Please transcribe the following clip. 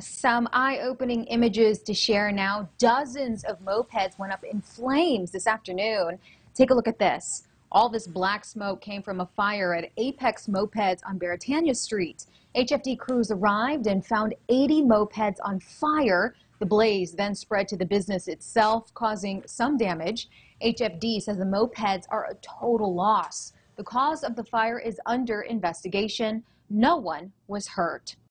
Some eye-opening images to share now. Dozens of mopeds went up in flames this afternoon. Take a look at this. All this black smoke came from a fire at Apex Mopeds on Beretania Street. HFD crews arrived and found 80 mopeds on fire. The blaze then spread to the business itself, causing some damage. HFD says the mopeds are a total loss. The cause of the fire is under investigation. No one was hurt.